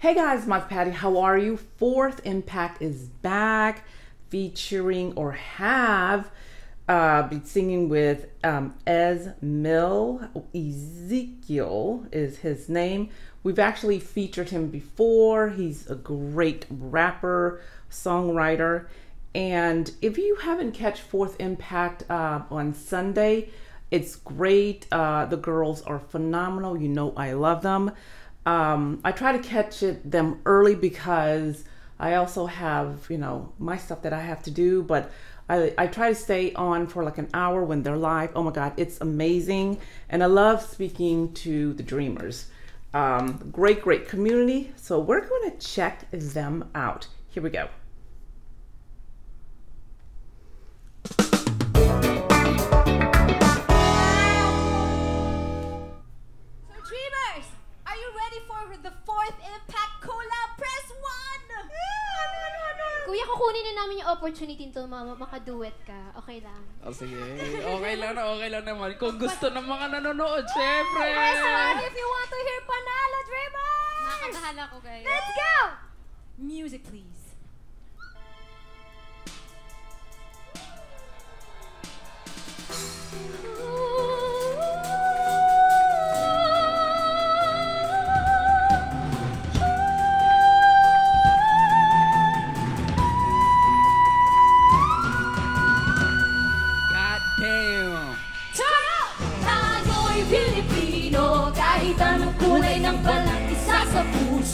Hey guys, Matsu Patty, how are you? Fourth Impact is back featuring or have uh, been singing with um, Ez Mil. Ezekiel is his name. We've actually featured him before. He's a great rapper, songwriter. And if you haven't catch Fourth Impact uh, on Sunday, it's great. Uh, the girls are phenomenal. You know I love them. Um, I try to catch it, them early because I also have, you know, my stuff that I have to do, but I, I try to stay on for like an hour when they're live. Oh my God, it's amazing. And I love speaking to the dreamers. Um, great, great community. So we're going to check them out. Here we go. Opportunity to mama, makaduet ka. Okay lang. Oh, sige. Okay lang na, okay lang naman. Kung gusto ng mga nanonood, syempre. 1 if you want to hear Panalo Dreamers! Nakakabahan ako, guys. Let's go! Music please.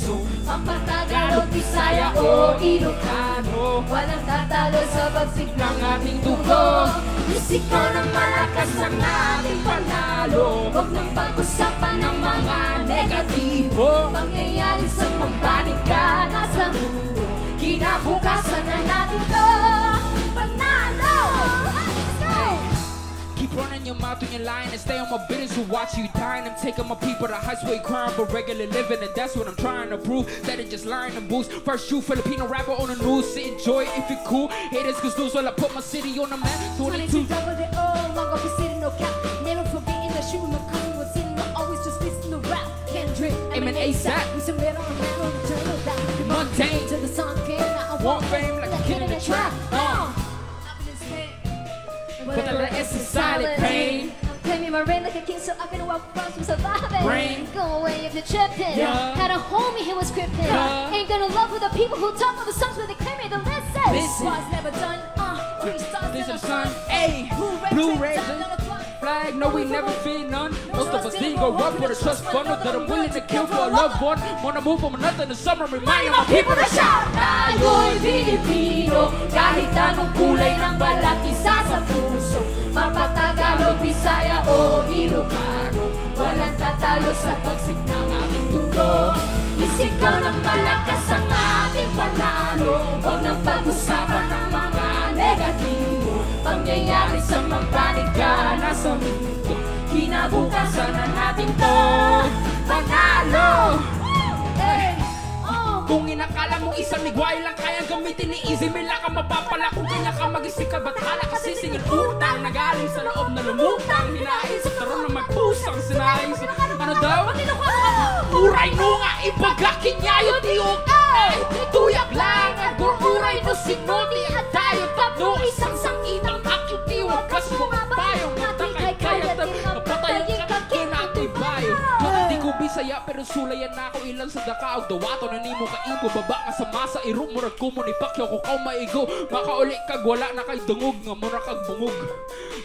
Puso Pampatagalog, Bisaya o Ilocano Walang tatalo sa bagsik ng ating dugo. Isikaw ng malakas ang ating panalo your mouth when you're lying and stay on my business who watch you dying. I'm taking my people to where you crime but regular living, and that's what I'm trying to prove. That it just lying and boost. First true Filipino rapper on the news, so enjoy it if you cool. Haters cause lose while I put my city on the map. 22. 22 double the O, long up sitting no cap. Never forgetting the shoe, no coming with sitting, no always just listen to rap. Kendrick, I'm an ASAP. We some red on the the turn of that. Mundane. To the sun came, now I Want fame like a kid in a trap. But the S is silent pain. Play me my rain like a king, so I can walk across from surviving. Rain. Go away if you're tripping. Yeah. Had a homie who was scripted. Yeah. Ain't gonna love with the people who talk about the songs where they claim it to listen. Listen. Was never done. Uh, three stars This in is the sun. A. Blue Rays. Flag, no, we never fear none. Most of us didn't go up with a trust fund that I'm willing to kill for a loved one. Wanna move from another in the summer, reminding my people to shout. Tayo'y Pilipino Kahit anong kulay ng balat Isa sa puso. Mapatagalog, Bisaya o Ilocano. Walang tatalo sa pagsik ng ating dugo Isigaw ng malakas ang ating panalo. Huwag nang pag-usapan ng mga negatibo. Pangyayari sa mampanig ka Nasa mundo Kinabukasan na natin to Inakala mo isang ligway lang kayang gamitin ni Easy. Mila ka mapapala Kung kanya ka mag-isip ka. Batala kasi singil utang Nagaling sa loob na lumutang? Hinahin sa taron na magpusang Sinahin sa ano daw? Uray no nga ibagakin niya yung tiyok Ay, tuyak lang bisaya pero sulayan na ako ilan sa dakaog Dawato na nimo ka ibo baba nga sa masa Irong murag ko mo ni Pacquiao ko kau maigo Makauli kag wala na kay dungog nga mura kag bungog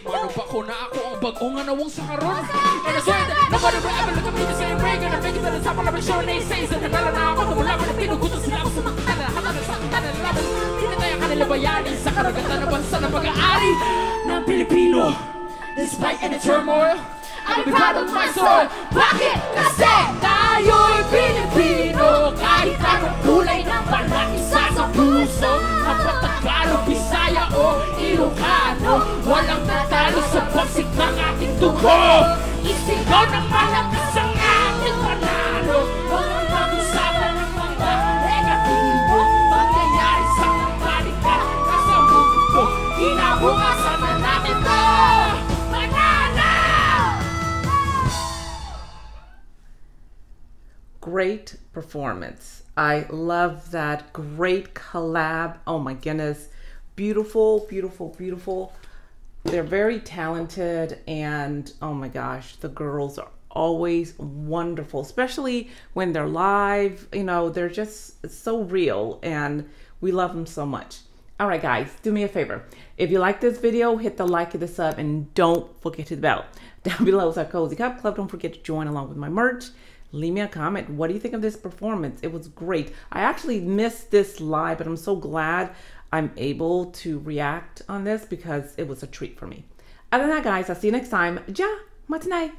Mano pa ko na ako ang bago nga nawang sa karon And I swear that nobody will ever look at me the same way Gonna make it to the top and I'm sure they say Sa nanala na ako tumula ko na pinugutan sila ako sa mga tana Hata na sa tana laban Hindi na tayo kanila bayani Sa karagatan na bansa na pag-aari ng Pilipino Despite any turmoil Be proud of my soul. Bakit? Kasi tayo'y Pilipino. Kahit anong kulay ng balat Isa sa puso Kapatagalog, Bisaya o Ilocano Walang natalo sa pagsik ng ating dugo great performance. I love that great collab. Oh my goodness. Beautiful, beautiful, beautiful. They're very talented, and oh my gosh, the girls are always wonderful, especially when they're live. You know, they're just so real, and we love them so much. All right, guys, do me a favor. If you like this video, hit the like and the sub, and don't forget to the bell. Down below is our Cozy Cup Club. Don't forget to join along with my merch. Leave me a comment. What do you think of this performance? It was great. I actually missed this live, but I'm so glad I'm able to react on this because it was a treat for me. Other than that, guys, I'll see you next time. Ja, matinee.